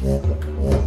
Yeah.